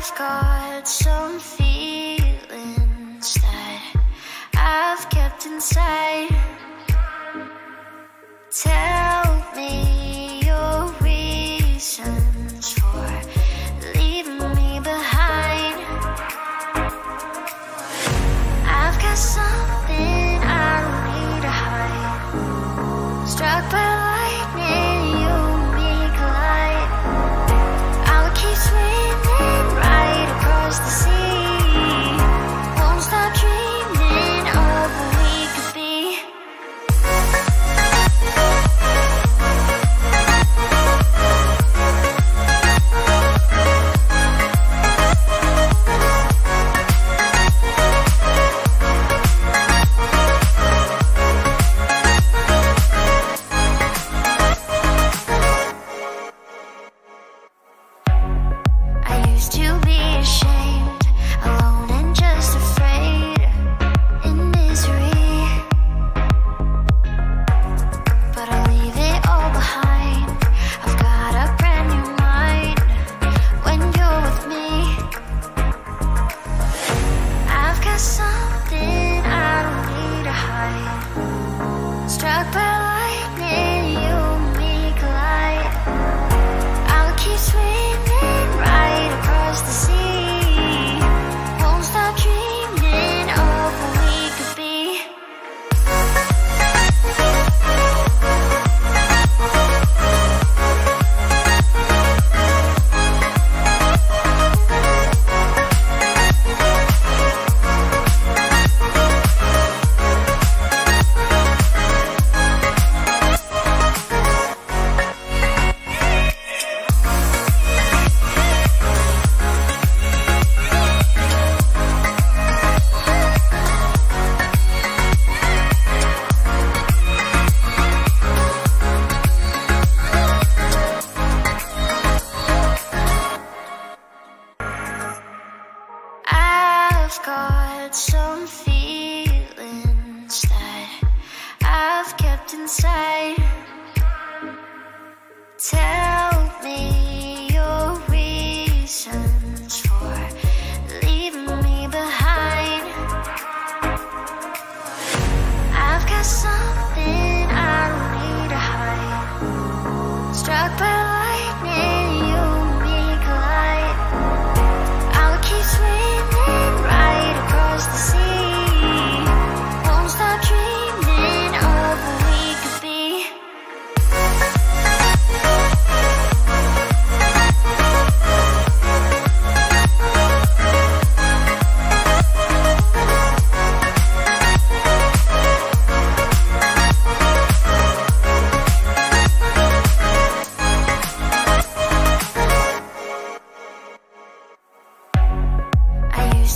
I've got some feelings that I've kept inside. I've got some feelings that I've kept inside. Tell me your reasons for leaving me behind. I've got some.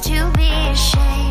to be ashamed.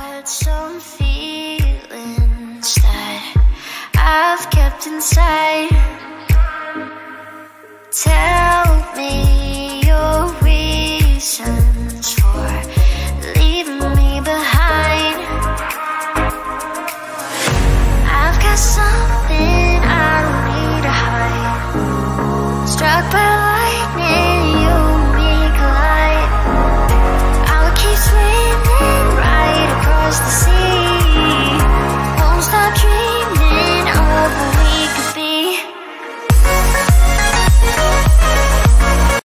got some feelings that I've kept inside. Tell